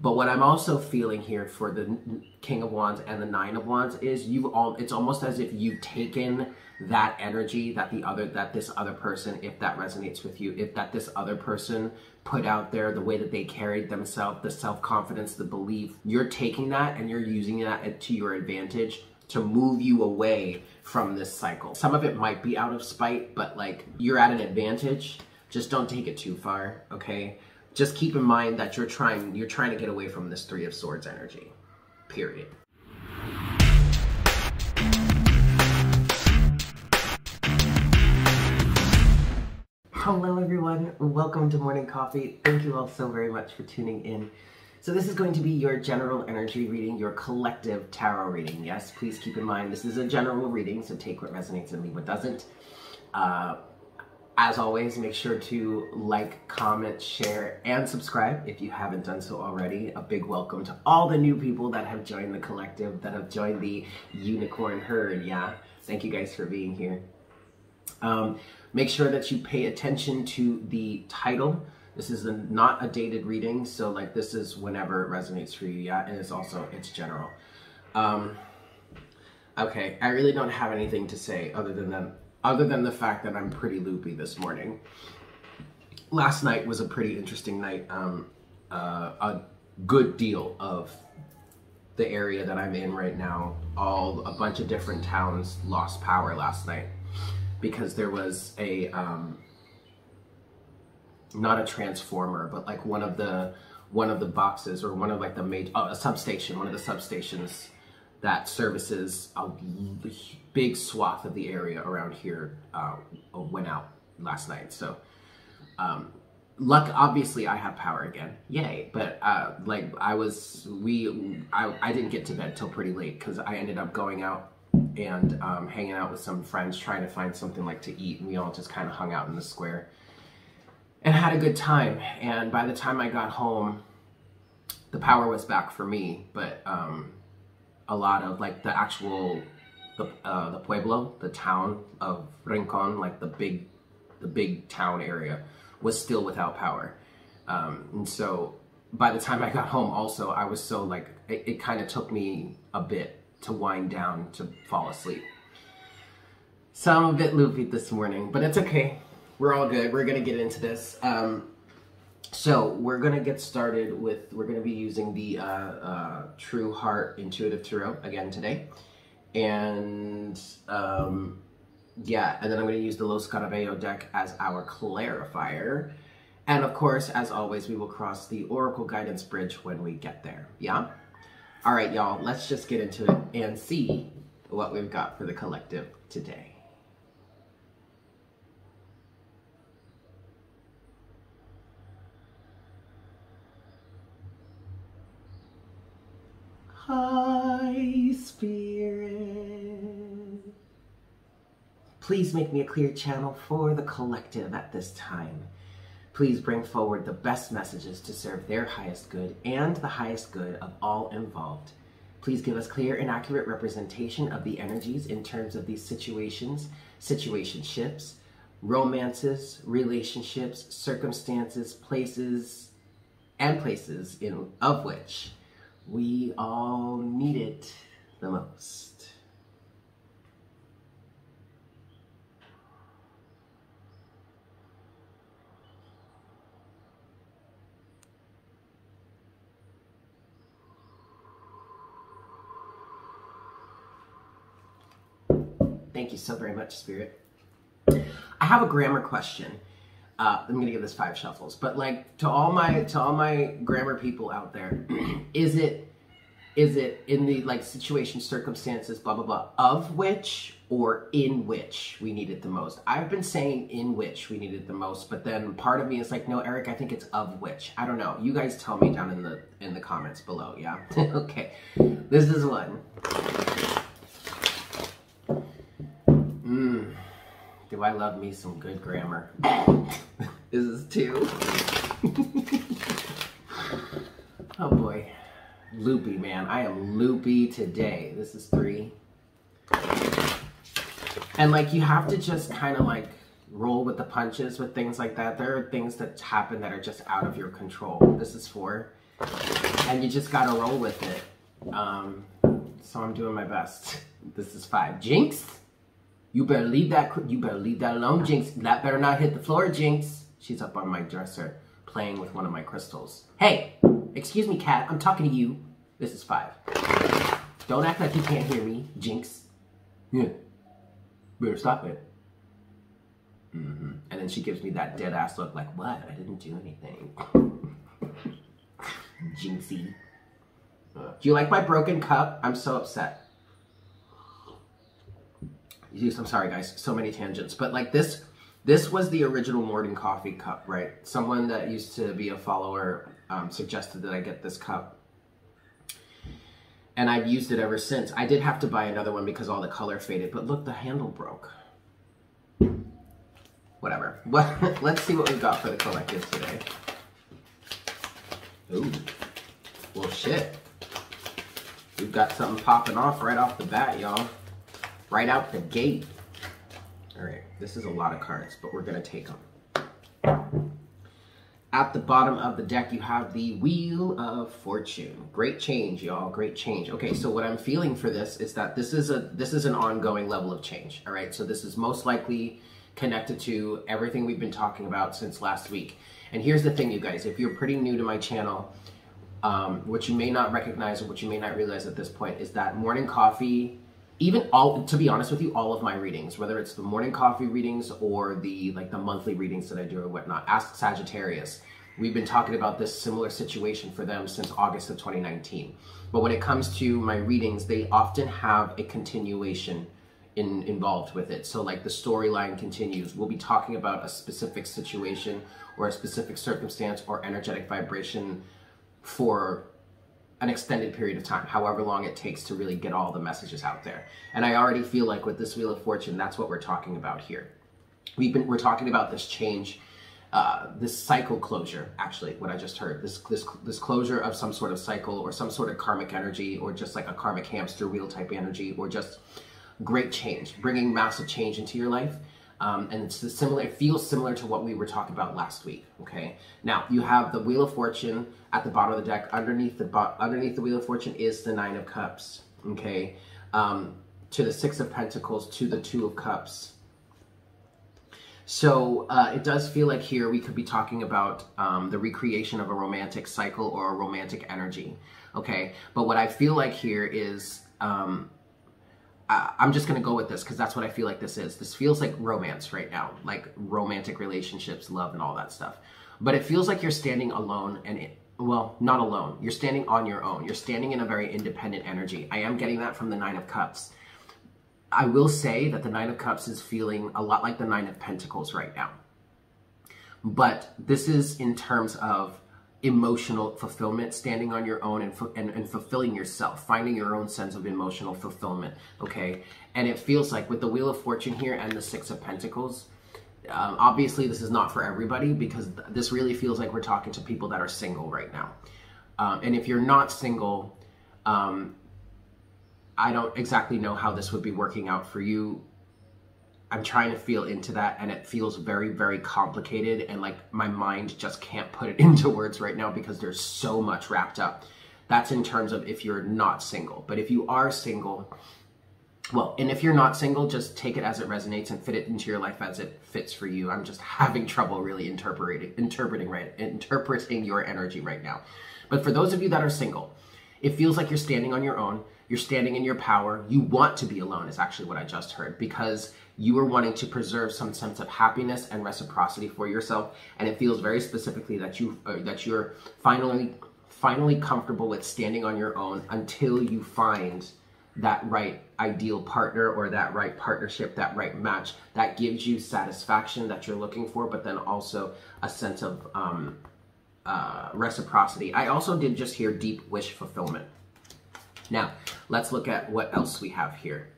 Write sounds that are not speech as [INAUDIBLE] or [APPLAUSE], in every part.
But what I'm also feeling here for the King of Wands and the Nine of Wands is you've all it's almost as if you've taken that energy that the other that this other person if that resonates with you if that this other person put out there the way that they carried themselves the self-confidence the belief you're taking that and you're using that to your advantage to move you away from this cycle. Some of it might be out of spite but like you're at an advantage. Just don't take it too far okay just keep in mind that you're trying you're trying to get away from this three of swords energy period. Hello everyone. Welcome to morning coffee. Thank you all so very much for tuning in. So this is going to be your general energy reading your collective tarot reading. Yes please keep in mind this is a general reading so take what resonates and leave what doesn't. Uh, as always, make sure to like, comment, share, and subscribe if you haven't done so already. A big welcome to all the new people that have joined the collective, that have joined the unicorn herd, yeah? Thank you guys for being here. Um, make sure that you pay attention to the title. This is a, not a dated reading, so like this is whenever it resonates for you, yeah? And it's also, it's general. Um, okay, I really don't have anything to say other than that other than the fact that I'm pretty loopy this morning. Last night was a pretty interesting night. Um, uh, a good deal of the area that I'm in right now, all a bunch of different towns lost power last night because there was a um, not a transformer, but like one of the one of the boxes or one of like the major uh, a substation, one of the substations that services a big swath of the area around here uh, went out last night. So, um, luck, obviously I have power again. Yay. But, uh, like I was, we, I, I didn't get to bed till pretty late because I ended up going out and um, hanging out with some friends trying to find something like to eat. And we all just kind of hung out in the square and had a good time. And by the time I got home, the power was back for me, but um, a lot of like the actual the uh, the pueblo, the town of Rincon, like the big the big town area, was still without power. Um, and so by the time I got home, also I was so like it, it kind of took me a bit to wind down to fall asleep. So I'm a bit loopy this morning, but it's okay. We're all good. We're gonna get into this. Um, so we're gonna get started with, we're gonna be using the uh, uh, True Heart Intuitive Tarot again today. And um, yeah, and then I'm gonna use the Lo Scarabeo deck as our clarifier. And of course, as always, we will cross the Oracle Guidance Bridge when we get there, yeah? All right, y'all, let's just get into it and see what we've got for the collective today. High Spirit. Please make me a clear channel for the collective at this time. Please bring forward the best messages to serve their highest good and the highest good of all involved. Please give us clear and accurate representation of the energies in terms of these situations, situationships, romances, relationships, circumstances, places, and places in of which we all need it the most. Thank you so very much, Spirit. I have a grammar question. Uh, I'm gonna give this five shuffles, but like to all my to all my grammar people out there, [CLEARS THROAT] is it is it in the like situation, circumstances, blah blah blah, of which or in which we need it the most? I've been saying in which we need it the most, but then part of me is like, no, Eric, I think it's of which. I don't know. You guys tell me down in the in the comments below. Yeah. [LAUGHS] okay. This is one. Mmm. Do I love me some good grammar? [LAUGHS] this is two. [LAUGHS] oh boy. Loopy, man. I am loopy today. This is three. And like you have to just kind of like roll with the punches with things like that. There are things that happen that are just out of your control. This is four. and you just gotta roll with it. Um, so I'm doing my best. This is five. Jinx, you better leave that. You better leave that alone, Jinx. That better not hit the floor, Jinx. She's up on my dresser playing with one of my crystals. Hey, excuse me, cat. I'm talking to you. This is five. Don't act like you can't hear me, Jinx. Yeah. Better stop it. Mm-hmm. And then she gives me that dead ass look, like, what? I didn't do anything. [LAUGHS] Jinxie. Do you like my broken cup? I'm so upset. I'm sorry, guys. So many tangents, but like this, this was the original Morning Coffee cup, right? Someone that used to be a follower um, suggested that I get this cup. And I've used it ever since. I did have to buy another one because all the color faded, but look, the handle broke. Whatever. [LAUGHS] Well, let's see what we've got for the collective today. Ooh. Well, shit. We've got something popping off right off the bat, y'all. Right out the gate. All right, this is a lot of cards, but we're gonna take them. At the bottom of the deck, you have the Wheel of Fortune. Great change, y'all. Great change. Okay, so what I'm feeling for this is that this is a this is an ongoing level of change. All right, so this is most likely connected to everything we've been talking about since last week. And here's the thing, you guys. If you're pretty new to my channel, um, what you may not recognize or what you may not realize at this point is that morning coffee even all to be honest with you all of my readings whether it's the morning coffee readings or the like the monthly readings that i do or whatnot ask sagittarius we've been talking about this similar situation for them since august of 2019 but when it comes to my readings they often have a continuation in, involved with it. So like the storyline continues. We'll be talking about a specific situation or a specific circumstance or energetic vibration for an extended period of time, however long it takes to really get all the messages out there. And I already feel like with this Wheel of Fortune, that's what we're talking about here. We've been we're talking about this change, uh, this cycle closure. Actually, what I just heard this this this closure of some sort of cycle or some sort of karmic energy, or just like a karmic hamster wheel type energy, or just great change, bringing massive change into your life. Um, and it's similar. It feels similar to what we were talking about last week. Okay. Now you have the Wheel of Fortune at the bottom of the deck. Underneath the underneath the Wheel of Fortune is the Nine of Cups. Okay. Um, to the Six of Pentacles, to the Two of Cups. So uh, it does feel like here we could be talking about um, the recreation of a romantic cycle or a romantic energy. Okay. But what I feel like here is um, I, am just gonna go with this because that's what I feel like this is. This feels like romance right now, like romantic relationships, love, and all that stuff. But it feels like you're standing alone and it, well, not alone. You're standing on your own. You're standing in a very independent energy. I am getting that from the Nine of Cups. I will say that the Nine of Cups is feeling a lot like the Nine of Pentacles right now. But this is in terms of emotional fulfillment, standing on your own and, and, and, fulfilling yourself, finding your own sense of emotional fulfillment, okay? And it feels like with the Wheel of Fortune here and the Six of Pentacles, um, obviously this is not for everybody because th this really feels like we're talking to people that are single right now. Um, and if you're not single, um, I don't exactly know how this would be working out for you I'm trying to feel into that and it feels very, very complicated and like my mind just can't put it [LAUGHS] into words right now because there's so much wrapped up. That's in terms of if you're not single. But if you are single, well, and if you're not single, just take it as it resonates and fit it into your life as it fits for you. I'm just [LAUGHS] having trouble really interpreting, interpreting right, interpreting your energy right now. But for those of you that are single, it feels like you're standing on your own. You're standing in your power. You want to be alone is actually what I just heard because you are wanting to preserve some sense of happiness and reciprocity for yourself and it feels very specifically that you uh, that you're finally finally comfortable with standing on your own until you find that right ideal partner or that right partnership that right match that gives you satisfaction that you're looking for but then also a sense of um, uh, reciprocity. I also did just hear deep wish fulfillment. Now let's look at what else we have here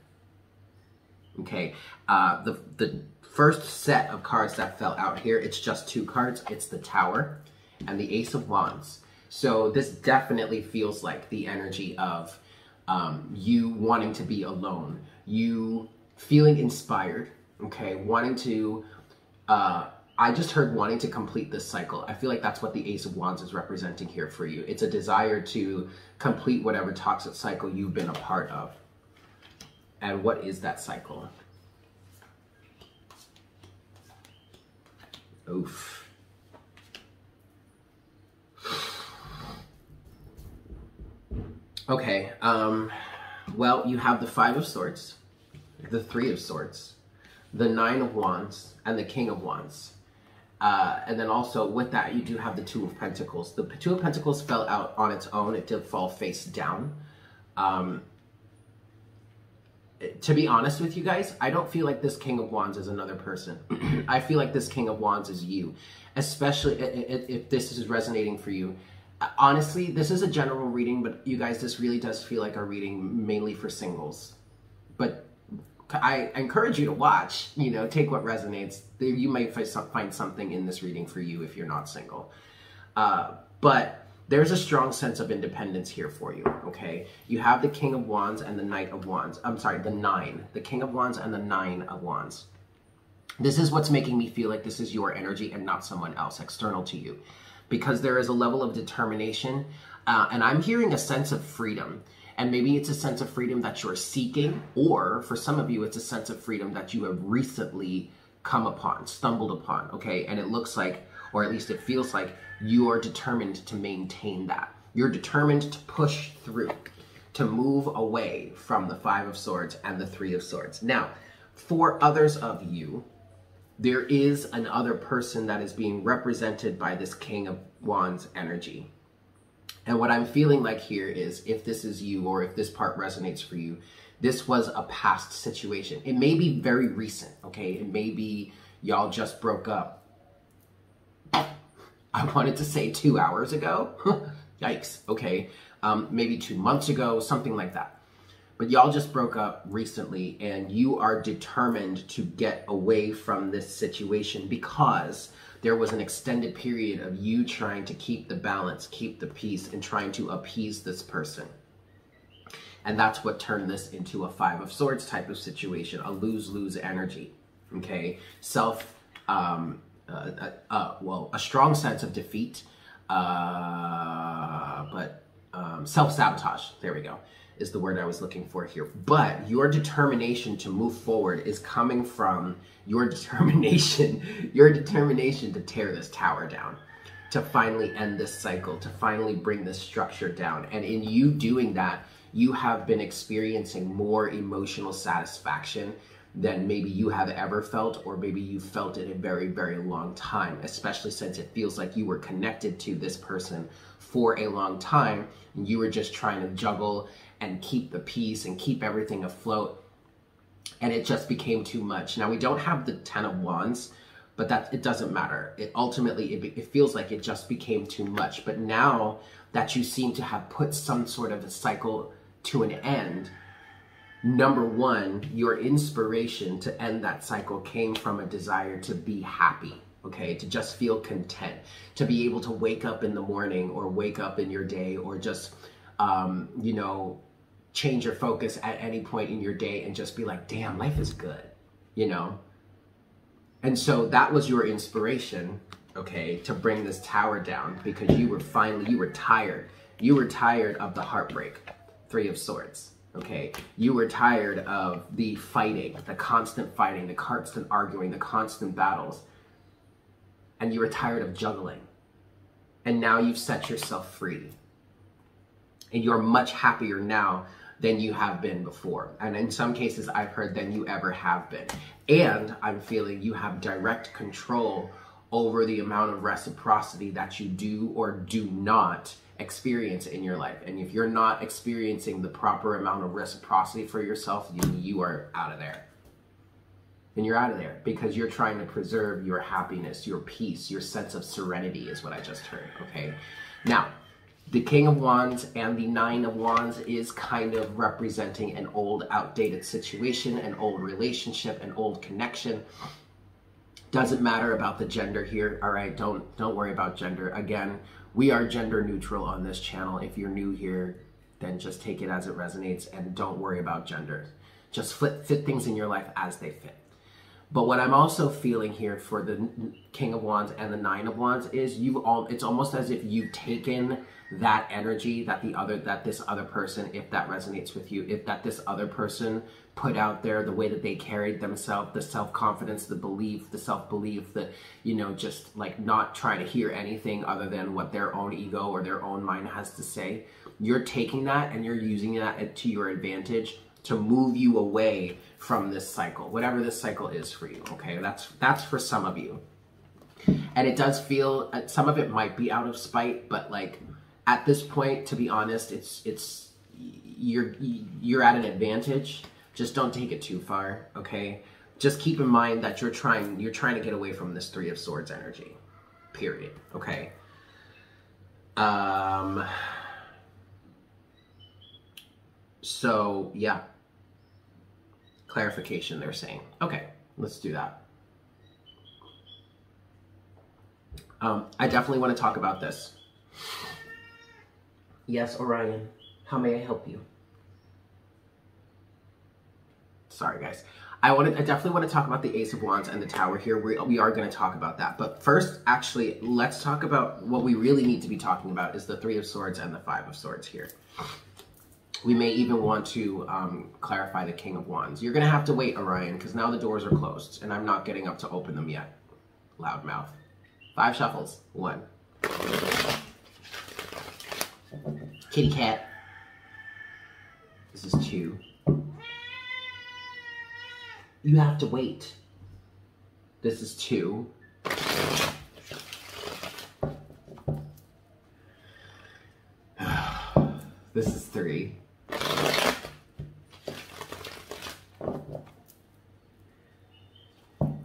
Okay, uh, the, the first set of cards that fell out here, it's just two cards. It's the Tower and the Ace of Wands. So this definitely feels like the energy of um, you wanting to be alone, you feeling inspired, okay, wanting to, uh, I just heard wanting to complete this cycle. I feel like that's what the Ace of Wands is representing here for you. It's a desire to complete whatever toxic cycle you've been a part of. And what is that cycle? Oof. Okay, um, well, you have the Five of Swords, the Three of Swords, the Nine of Wands, and the King of Wands. Uh, and then also with that, you do have the Two of Pentacles. The Two of Pentacles fell out on its own. It did fall face down. Um, to be honest with you guys, I don't feel like this King of Wands is another person. [CLEARS THROAT] I feel like this King of Wands is you, especially if this is resonating for you. Honestly, this is a general reading, but you guys, this really does feel like a reading mainly for singles. But I encourage you to watch, you know, take what resonates. You might find something in this reading for you if you're not single. Uh, but there's a strong sense of independence here for you, okay? You have the King of Wands and the Knight of Wands. I'm sorry, the Nine. The King of Wands and the Nine of Wands. This is what's making me feel like this is your energy and not someone else external to you. Because there is a level of determination, uh, and I'm hearing a sense of freedom. And maybe it's a sense of freedom that you're seeking, or for some of you, it's a sense of freedom that you have recently come upon, stumbled upon, okay? And it looks like, or at least it feels like, you are determined to maintain that. You're determined to push through, to move away from the Five of Swords and the Three of Swords. Now, for others of you, there is another person that is being represented by this King of Wands energy. And what I'm feeling like here is if this is you or if this part resonates for you, this was a past situation. It may be very recent, okay? It may be y'all just broke up. I wanted to say two hours ago. [LAUGHS] Yikes, okay. Um, maybe two months ago, something like that. But y'all just broke up recently and you are determined to get away from this situation because there was an extended period of you trying to keep the balance, keep the peace, and trying to appease this person. And that's what turned this into a Five of Swords type of situation, a lose-lose energy, okay? Self, um, uh, uh, uh, well, a strong sense of defeat, uh, but um, self-sabotage, there we go is the word I was looking for here. But your determination to move forward is coming from your [LAUGHS] determination, your determination to tear this tower down, to finally end this cycle, to finally bring this structure down. And in you doing that, you have been experiencing more emotional satisfaction than maybe you have ever felt, or maybe you felt it a very, very long time, especially since it feels like you were connected to this person for a long time. And you were just trying to juggle and keep the peace and keep everything afloat. And it just became too much. Now we don't have the Ten of Wands, but that it doesn't matter. It ultimately it, it feels like it just became too much. But now that you seem to have put some sort of a cycle to an end, number one, your inspiration to end that cycle came from a desire to be happy, okay? To just feel content, to be able to wake up in the morning or wake up in your day or just, um, you know, change your focus at any point in your day and just be like, damn, life is good, you know? And so that was your inspiration, okay, to bring this tower down because you were finally, you were tired. You were tired of the heartbreak, Three of Swords, okay? You were tired of the fighting, the constant fighting, the constant arguing, the constant battles. And you were tired of juggling. And now you've set yourself free. And you're much happier now than you have been before. And in some cases, I've heard than you ever have been. And I'm feeling you have direct control over the amount of reciprocity that you do or do not experience in your life. And if you're not experiencing the proper amount of reciprocity for yourself, you, you are out of there. And you're out of there because you're trying to preserve your happiness, your peace, your sense of serenity is what I just heard, okay? Now, the King of Wands and the Nine of Wands is kind of representing an old, outdated situation, an old relationship, an old connection. Doesn't matter about the gender here, all right? Don't don't worry about gender. Again, we are gender neutral on this channel. If you're new here, then just take it as it resonates and don't worry about gender. Just fit, fit things in your life as they fit. But what I'm also feeling here for the King of Wands and the Nine of Wands is you've all it's almost as if you've taken that energy that the other that this other person if that resonates with you if that this other person put out there the way that they carried themselves the self-confidence the belief the self-belief that you know just like not trying to hear anything other than what their own ego or their own mind has to say. You're taking that and you're using that to your advantage to move you away from this cycle whatever this cycle is for you okay? That's that's for some of you. And it does feel uh, some of it might be out of spite but like at this point, to be honest, it's it's you're you're at an advantage. Just don't take it too far, okay? Just keep in mind that you're trying you're trying to get away from this three of swords energy. Period. Okay. Um so yeah. Clarification they're saying. Okay, let's do that. Um, I definitely want to talk about this. Yes, Orion. How may I help you? Sorry, guys. I wanted, I definitely want to talk about the Ace of Wands and the Tower here. We, we are going to talk about that. But first, actually, let's talk about what we really need to be talking about is the Three of Swords and the Five of Swords here. We may even want to um, clarify the King of Wands. You're going to have to wait, Orion, because now the doors are closed, and I'm not getting up to open them yet. Loud mouth. Five shuffles. One. Kitty cat. This is two. You have to wait. This is two. [SIGHS] this is three.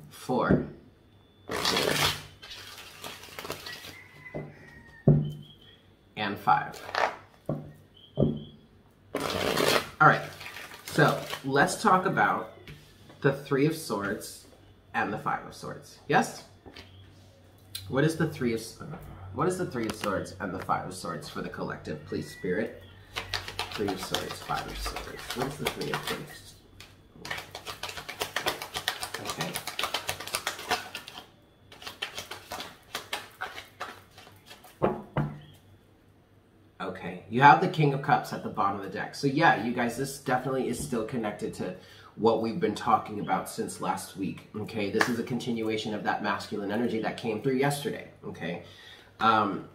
Four. And five. All right, so let's talk about the Three of Swords and the Five of Swords. Yes? What is the Three of uh, What is the Three of Swords and the Five of Swords for the collective, please, Spirit? Three of Swords, Five of Swords. What is the Three of Swords? Okay. Okay, You have the King of Cups at the bottom of the deck. So yeah, you guys, this definitely is still connected to what we've been talking about since last week. Okay, this is a continuation of that masculine energy that came through yesterday. Okay. Um,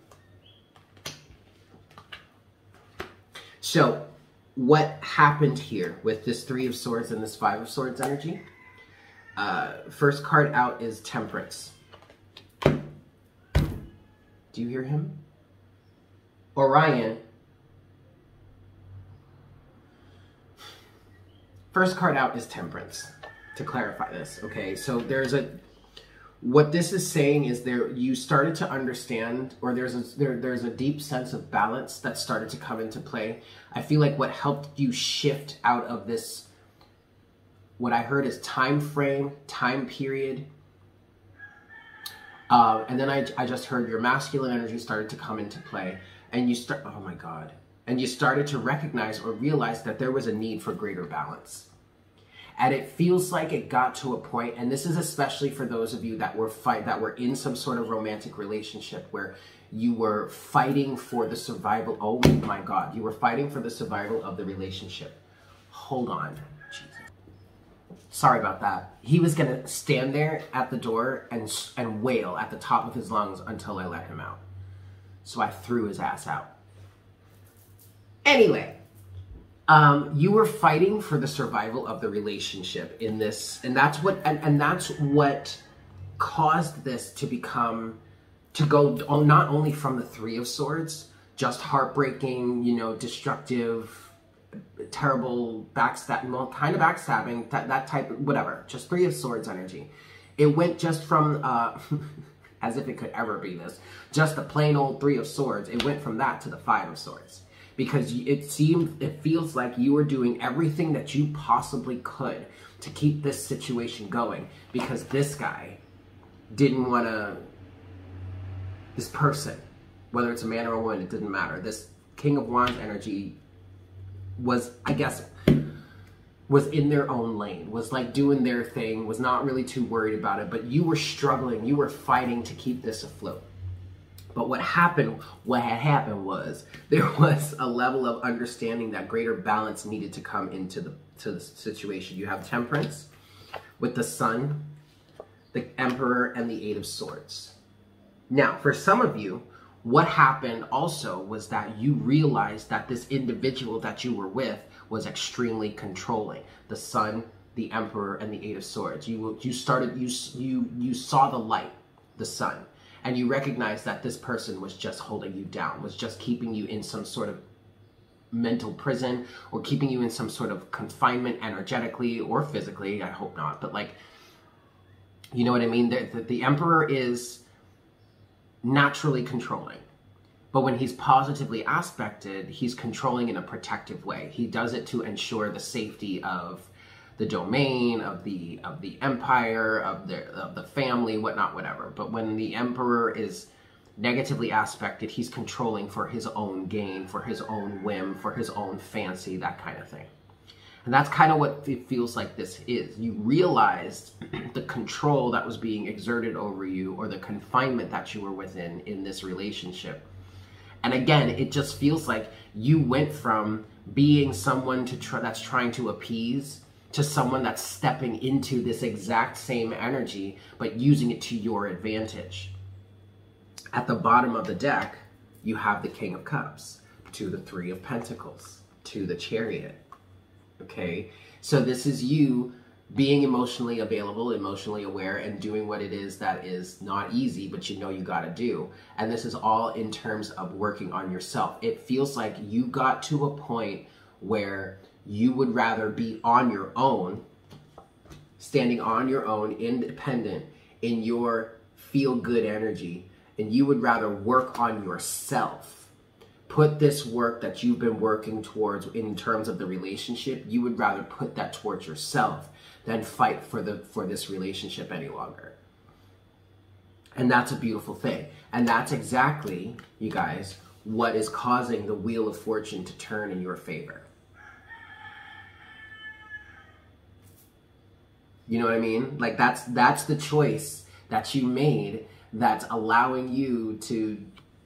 so what happened here with this Three of Swords and this Five of Swords energy? Uh, first card out is Temperance. Do you hear him? Orion First card out is Temperance, to clarify this, okay? So there's a, what this is saying is there, you started to understand, or there's a, there, there's a deep sense of balance that started to come into play. I feel like what helped you shift out of this, what I heard is time frame, time period, uh, and then I, I just heard your masculine energy started to come into play and you start, oh my God, and you started to recognize or realize that there was a need for greater balance. And it feels like it got to a point, and this is especially for those of you that were fight that were in some sort of romantic relationship where you were fighting for the survival. Oh my God, you were fighting for the survival of the relationship. Hold on. Jesus. Sorry about that. He was gonna stand there at the door and and wail at the top of his lungs until I let him out. So I threw his ass out. Anyway, um, you were fighting for the survival of the relationship in this, and that's what, and, and that's what caused this to become, to go not only from the Three of Swords, just heartbreaking, you know, destructive, terrible backstabbing, well, kind of backstabbing, that, that type, whatever, just Three of Swords energy. It went just from, uh, [LAUGHS] as if it could ever be this, just the plain old Three of Swords, it went from that to the Five of Swords because it seems, it feels like you are doing everything that you possibly could to keep this situation going because this guy didn't want to, this person, whether it's a man or a woman, it didn't matter. This King of Wands energy was, I guess, was in their own lane, was like doing their thing, was not really too worried about it, but you were struggling, you were fighting to keep this afloat. But what happened, what had happened was there [LAUGHS] was a level of understanding that greater balance needed to come into the to the situation. You have temperance with the sun, the emperor, and the eight of swords. Now, for some of you, what happened also was that you realized that this individual that you were with was extremely controlling. The sun, the emperor, and the eight of swords. You you started you you you saw the light, the sun, and you recognize that this person was just holding you down, was just keeping you in some sort of mental prison or keeping you in some sort of confinement energetically or physically. I hope not, but like you know what I mean. The, the, the emperor is naturally controlling. But when he's positively aspected, he's controlling in a protective way. He does it to ensure the safety of the domain, of the of the empire, of the of the family, whatnot, whatever. But when the emperor is negatively aspected, he's controlling for his own gain, for his own whim, for his own fancy, that kind of thing. And that's kind of what it feels like this is. You realized [CLEARS THROAT] the control that was being exerted over you or the confinement that you were within in this relationship. And again, it just feels like you went from being someone to try, that's trying to appease to someone that's stepping into this exact same energy but using it to your advantage. At the bottom of the deck, you have the King of Cups, to the Three of Pentacles, to the Chariot, Okay. So this is you being emotionally available, emotionally aware, and doing what it is that is not easy, but you know you got to do. And this is all in terms of working on yourself. It feels like you got to a point where you would rather be on your own, standing on your own, independent in your feel good energy, and you would rather work on yourself. Put this work that you've been working towards in terms of the relationship you would rather put that towards yourself than fight for the for this relationship any longer. And that's a beautiful thing. And that's exactly you guys what is causing the wheel of fortune to turn in your favor you know what i mean like that's that's the choice that you made that's allowing you to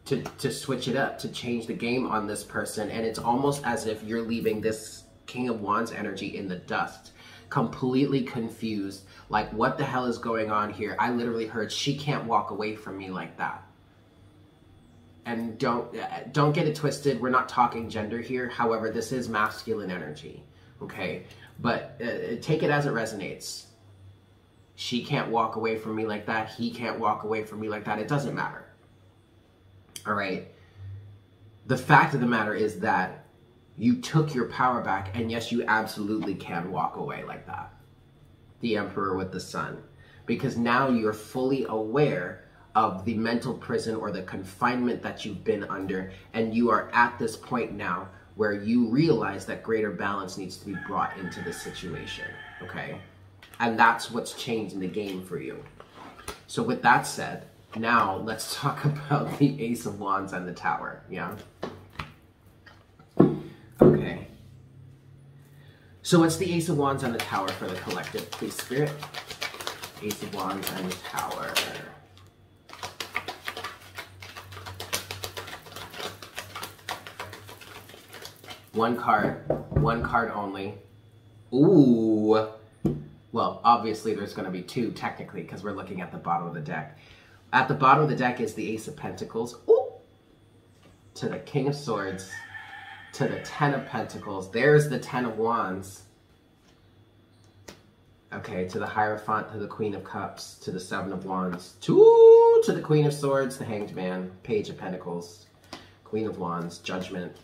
to, to switch it up, to change the game on this person. And it's almost as if you're leaving this King of Wands energy in the dust, completely confused. Like, what the hell is going on here? I literally heard, she can't walk away from me like that. And don't don't get it twisted. We're not talking gender here. However, this is masculine energy, okay? But uh, take it as it resonates. She can't walk away from me like that. He can't walk away from me like that. It doesn't matter all right? The fact of the matter is that you took your power back, and yes, you absolutely can walk away like that. The Emperor with the Sun. Because now you're fully aware of the mental prison or the confinement that you've been under, and you are at this point now where you realize that greater balance needs to be brought into the situation, okay? And that's what's changing the game for you. So, with that said, now let's [LAUGHS] talk about the Ace of Wands and the Tower, yeah? Okay. So what's the Ace of Wands and the Tower for the collective, please, Spirit? Ace of Wands and the Tower. One card, one card only. Ooh. Well, obviously there's going to be two technically because we're looking at the bottom of the deck. At the bottom of the deck is the Ace of Pentacles. Ooh! To the King of Swords. To the Ten of Pentacles. There's the Ten of Wands. Okay, to the Hierophant, to the Queen of Cups, to the Seven of Wands. To, to the Queen of Swords, the Hanged Man, Page of Pentacles, Queen of Wands, Judgment,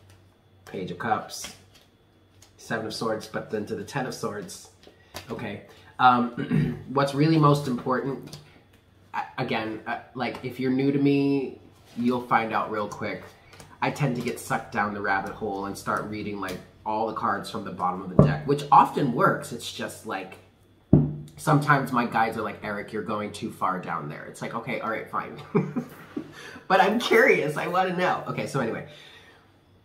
Page of Cups, Seven of Swords, but then to the Ten of Swords. Okay, um, [CLEARS THROAT] what's really most important again, uh, like if you're new to me, you'll find out real quick. I tend to get sucked down the rabbit hole and start reading like all the cards from the bottom of the deck, which often works. It's just like sometimes my guides are like, Eric, you're going too far down there. It's like, okay, all right, fine. [LAUGHS] but I'm curious. I want to know. Okay, so anyway,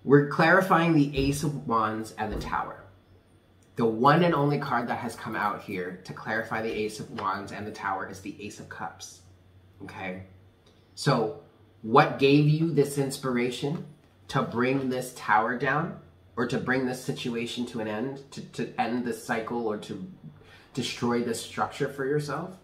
we're clarifying the Ace of Wands and the Tower. The one and only card that has come out here to clarify the Ace of Wands and the Tower is the Ace of Cups. Okay? So, what gave you this inspiration to bring this tower down or to bring this situation to an end, to, to end this cycle or to destroy this structure for yourself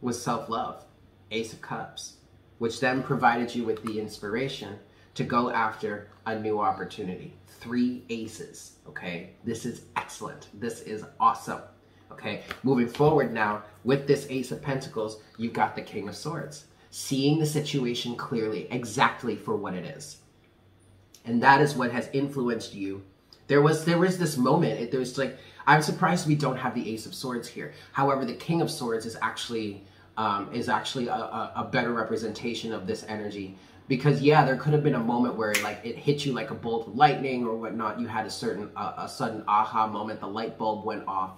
was self love, Ace of Cups, which then provided you with the inspiration to go after a new opportunity. Three aces, okay? This is excellent. This is awesome, okay? Moving forward now, with this Ace of Pentacles, you've got the King of Swords. Seeing the situation clearly, exactly for what it is. And that is what has influenced you. There was there was this moment, it, there was like, I'm surprised we don't have the Ace of Swords here. However, the King of Swords is actually um, is actually a, a, a better representation of this energy because yeah there could have been a moment where like it hit you like a bolt of lightning or whatnot. You had a certain uh, a sudden aha moment. The light bulb went off.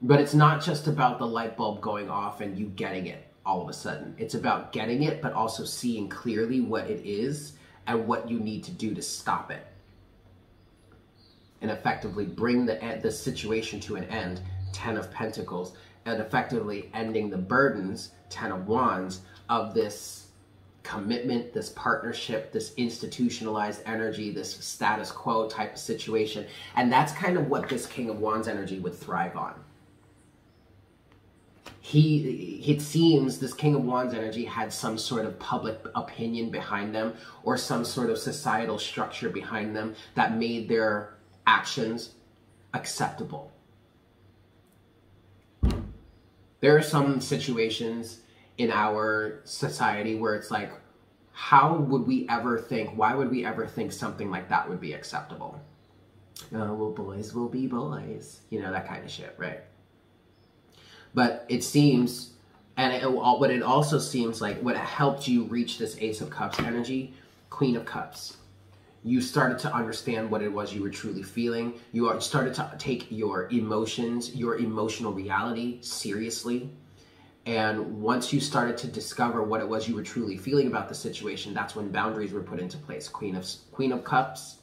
But it's not just about the light bulb going off and you getting it all of a sudden. It's about getting it but also seeing clearly what it is and what you need to do to stop it. And effectively bring the the situation to an end. 10 of pentacles. And effectively ending the burdens. 10 of wands. Of this commitment, this partnership, this institutionalized energy, this status quo type of situation. And that's kind of what this King of Wands energy would thrive on. He, it seems this King of Wands energy had some sort of public opinion behind them or some sort of societal structure behind them that made their actions acceptable. There are some situations in our society where it's like, how would we ever think, why would we ever think something like that would be acceptable? Oh, well, boys will be boys. You know, that kind of shit, right? But it seems, and it, what it also seems like, what helped you reach this Ace of Cups energy, Queen of Cups. You started to understand what it was you were truly feeling. You started to take your emotions, your emotional reality seriously and once you started to discover what it was you were truly feeling about the situation, that's when boundaries were put into place. Queen of Queen of Cups,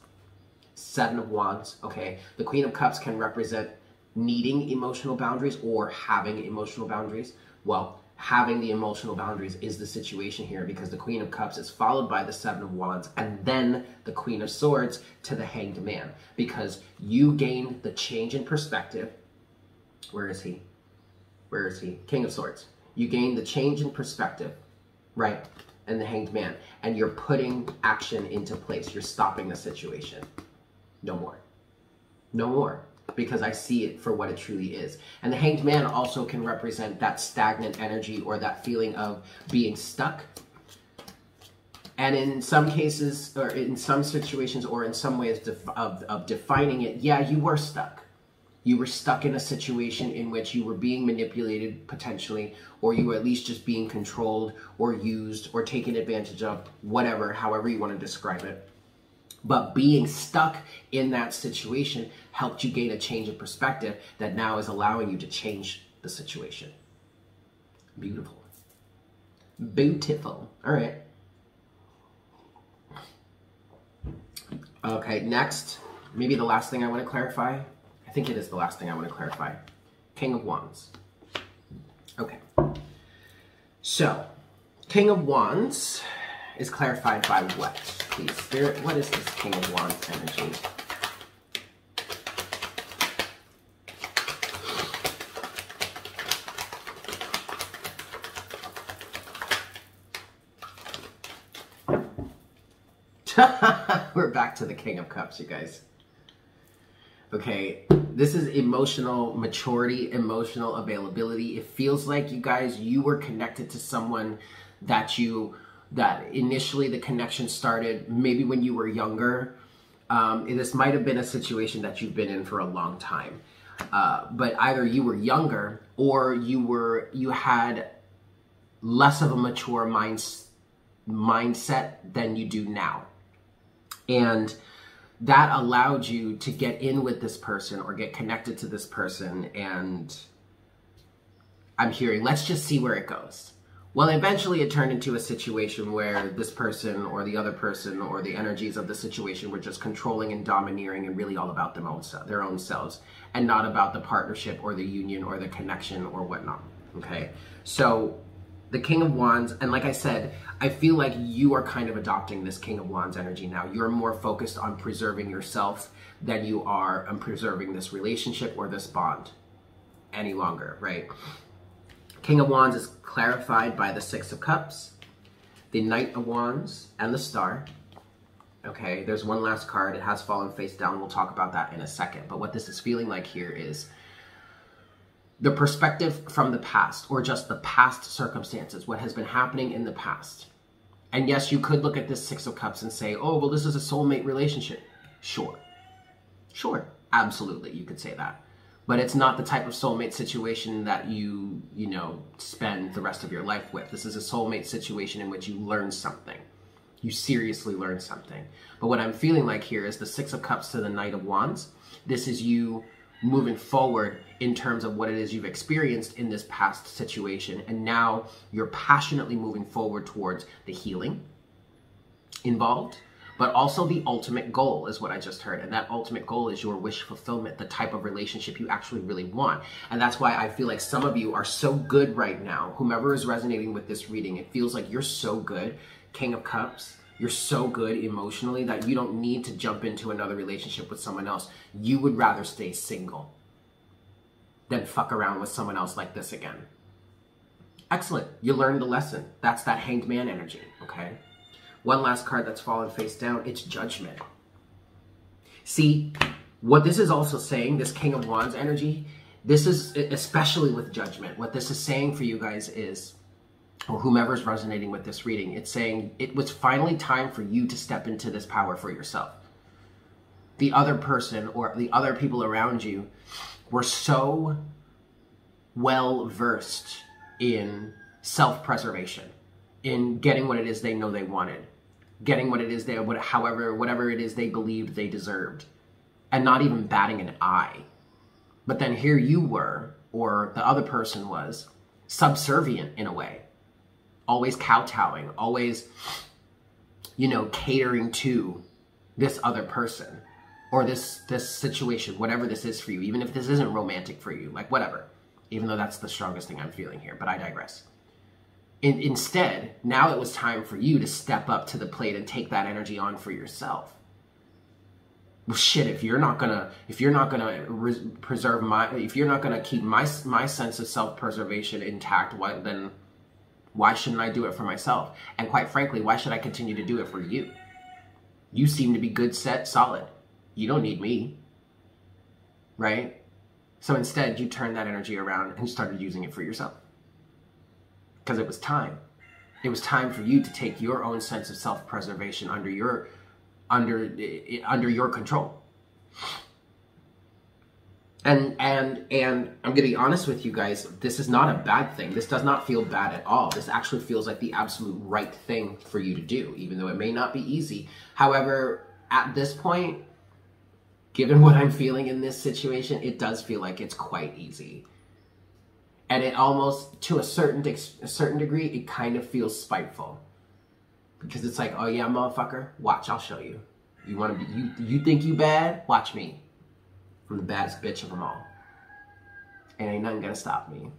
Seven of Wands. Okay, the Queen of Cups can represent needing emotional boundaries or having emotional boundaries. Well, having the emotional boundaries is the situation here because the Queen of Cups is followed by the Seven of Wands and then the Queen of Swords to the Hanged Man because you gain the change in perspective. Where is he? Where is he? King of Swords you gain the change in perspective, right? And the hanged man. And you're putting action into place. You're stopping the situation. No more. No more. Because I see it for what it truly is. And the hanged man also can represent that stagnant energy or that feeling of being stuck. And in some cases, or in some situations, or in some ways of, of defining it, yeah, you were stuck you were stuck in a situation in which you were being manipulated potentially, or you were at least just being controlled or used or taken advantage of, whatever, however you want to describe it. But being stuck in that situation helped you gain a change of perspective that now is allowing you to change the situation. Beautiful. Beautiful. All right. Okay, next, maybe the last thing I want to clarify think it is the last thing I want to clarify. King of Wands. Okay. So, King of Wands is clarified by what? Please, Spirit, what is this King of Wands energy? [LAUGHS] We're back to the King of Cups, you guys. Okay, this is emotional maturity, emotional availability. It feels like you guys, you were connected to someone that you, that initially the connection started maybe when you were younger. Um, this might have been a situation that you've been in for a long time. Uh, but either you were younger or you were, you had less of a mature mind, mindset than you do now. And that allowed you to get in with this person or get connected to this person and I'm hearing, let's just see where it goes. Well, eventually it turned into a situation where this person or the other person or the energies of the situation were just controlling and domineering and really all about them own, their own selves and not about the partnership or the union or the connection or whatnot. Okay. So the King of Wands, and like I said, I feel like you are kind of adopting this King of Wands energy now. You're more focused on preserving yourself than you are on preserving this relationship or this bond any longer, right? King of Wands is clarified by the Six of Cups, the Knight of Wands, and the Star. Okay, there's one last card. It has fallen face down. We'll talk about that in a second. But what this is feeling like here is the perspective from the past or just the past circumstances, what has been happening in the past. And yes, you could look at this Six of Cups and say, oh, well, this is a soulmate relationship. Sure. Sure. Absolutely. You could say that but it's not the type of soulmate situation that you you know spend the rest of your life with this is a soulmate situation in which you learn something you seriously learn something but what i'm feeling like here is the six of cups to the knight of wands this is you moving forward in terms of what it is you've experienced in this past situation and now you're passionately moving forward towards the healing involved but also the ultimate goal is what I just heard. And that ultimate goal is your wish fulfillment, the type of relationship you actually really want. And that's why I feel like some of you are so good right now. Whomever is resonating with this reading, it feels like you're so good. King of Cups, you're so good emotionally that you don't need to jump into another relationship with someone else. You would rather stay single than fuck around with someone else like this again. Excellent. You learned the lesson. That's that hanged man energy, okay? One last card that's fallen face down, it's Judgment. See, what this is also saying, this King of Wands energy, this is, especially with Judgment, what this is saying for you guys is, or whomever's resonating with this reading, it's saying it was finally time for you to step into this power for yourself. The other person or the other people around you were so well versed in self preservation, in getting what it is they know they wanted, getting what it is they, however, whatever it is they believed they deserved, and not even batting an eye. But then here you were, or the other person was, subservient in a way, always kowtowing, always, you know, catering to this other person or this this situation, whatever this is for you, even if this isn't romantic for you, like whatever. Even though that's the strongest thing I'm feeling here, but I digress. In, instead, now it was time for you to step up to the plate and take that energy on for yourself. Well, shit, if you're not gonna, if you're not gonna preserve my, if you're not gonna keep my my sense of self preservation intact, why then? Why shouldn't I do it for myself? And quite frankly, why should I continue to do it for you? You seem to be good, set, solid. You don't need me, right? So instead, you turned that energy around and started using it for yourself because it was time. It was time for you to take your own sense of self-preservation under your under eh, under your control. And and and I'm gonna be honest with you guys, this is not a bad thing. This does not feel bad at all. This actually feels like the absolute right thing for you to do, even though it may not be easy. However, at this point, given what I'm feeling in this situation, it does feel like it's quite easy and it almost to a certain a certain degree it kind of feels spiteful because it's like oh yeah motherfucker watch i'll show you you want to be you you think you bad watch me i'm the baddest bitch of them all. And ain't nothing gonna stop me.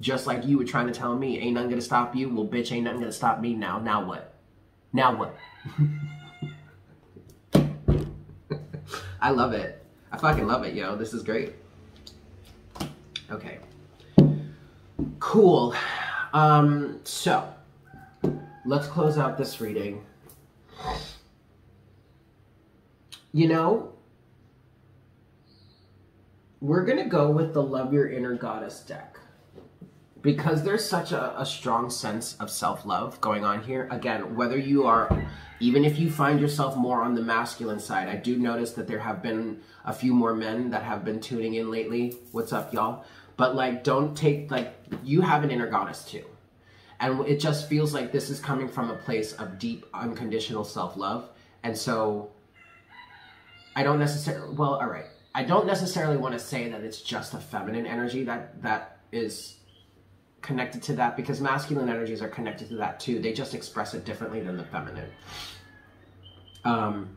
Just like you were trying to tell me ain't nothing gonna stop you. Well bitch ain't nothing gonna stop me now. Now what? Now what? [LAUGHS] I love it. I fucking love it yo. This is great. Okay. Cool. Um, so, let's close out this reading. You know, we're going to go with the Love Your Inner Goddess deck. Because there's such a, a strong sense of self-love going on here. Again, whether you are, even if you find yourself more on the masculine side, I do notice that there have been a few more men that have been tuning in lately. What's up, y'all? But like, don't take, like, you have an inner goddess too. And it just feels like this is coming from a place of deep, unconditional self-love. And so I don't necessarily, well, all right. I don't necessarily want to say that it's just a feminine energy that, that is connected to that because masculine energies are connected to that too. They just express it differently than the feminine. Um,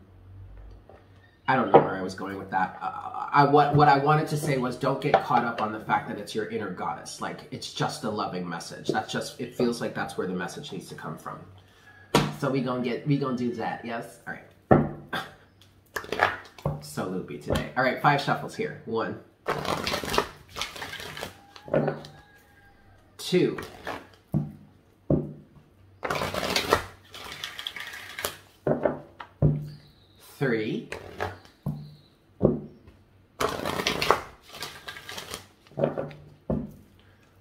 I don't know where I was going with that. Uh, I what what I wanted to say was don't get caught up on the fact that it's your inner goddess. Like it's just a loving message. That's just it feels like that's where the message needs to come from. So we gonna get we gonna do that. Yes. All right. So loopy today. All right, five shuffles here. One, two. Three.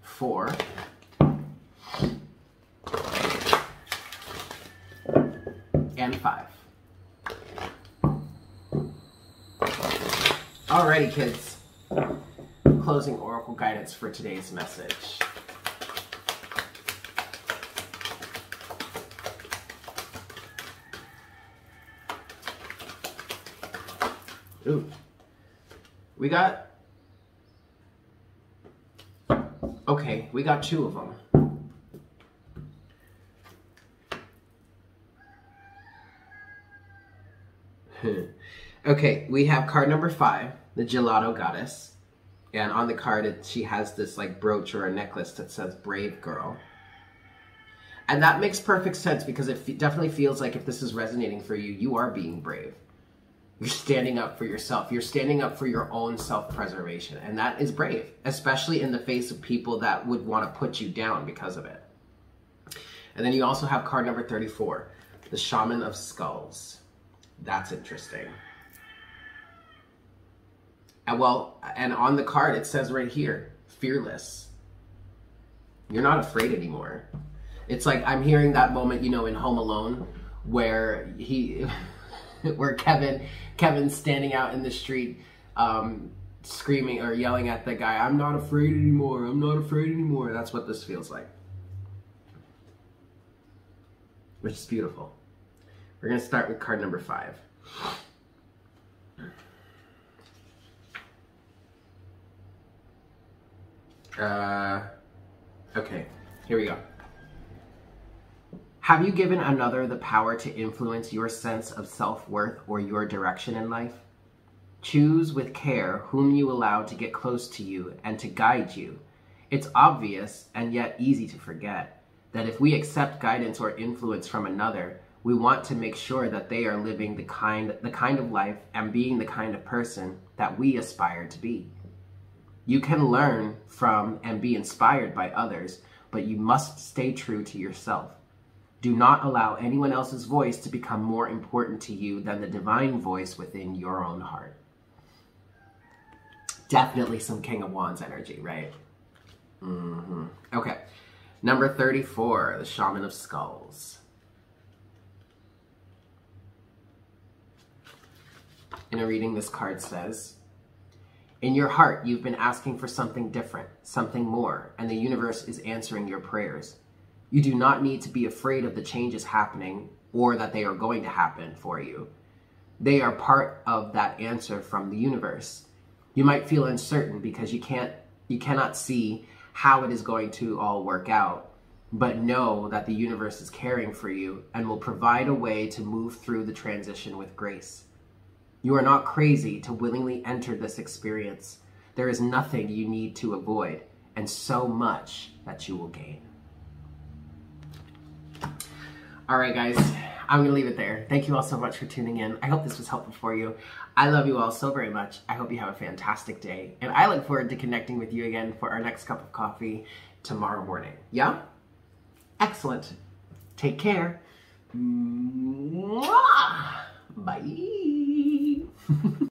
Four. And five. Alrighty, kids. Closing oracle guidance for today's message. Ooh. We got... Okay, we got two of them. [LAUGHS] okay, we have card number five, the Gelato Goddess. And on the card, it, she has this like brooch or a necklace that says Brave Girl. And that makes perfect sense because it definitely feels like if this is resonating for you, you are being brave. You're standing up for yourself. You're standing up for your own self-preservation. And that is brave, especially in the face of people that would want to put you down because of it. And then you also have card number 34, the Shaman of Skulls. That's interesting. And well, and on the card it says right here, fearless. You're not afraid anymore. It's like I'm hearing that moment, you know, in Home Alone where he [LAUGHS] where Kevin Kevin's standing out in the street um, screaming or yelling at the guy, I'm not afraid anymore. I'm not afraid anymore. That's what this feels like. Which is beautiful. We're going to start with card number five. Uh, okay, here we go. Have you given another the power to influence your sense of self-worth or your direction in life? Choose with care whom you allow to get close to you and to guide you. It's obvious and yet easy to forget that if we accept guidance or influence from another, we want to make sure that they are living the kind, the kind of life and being the kind of person that we aspire to be. You can learn from and be inspired by others, but you must stay true to yourself. Do not allow anyone else's voice to become more important to you than the divine voice within your own heart. Definitely some King of Wands energy, right? Mm-hmm. Okay. Number 34, the Shaman of Skulls. In a reading, this card says, in your heart, you've been asking for something different, something more, and the universe is answering your prayers. You do not need to be afraid of the changes happening or that they are going to happen for you. They are part of that answer from the universe. You might feel uncertain because you can't you cannot see how it is going to all work out, but know that the universe is caring for you and will provide a way to move through the transition with grace. You are not crazy to willingly enter this experience. There is nothing you need to avoid, and so much that you will gain. All right, guys, I'm going to leave it there. Thank you all so much for tuning in. I hope this was helpful for you. I love you all so very much. I hope you have a fantastic day, and I look forward to connecting with you again for our next cup of coffee tomorrow morning. Yeah? Excellent. Take care. Mwah! Bye. [LAUGHS]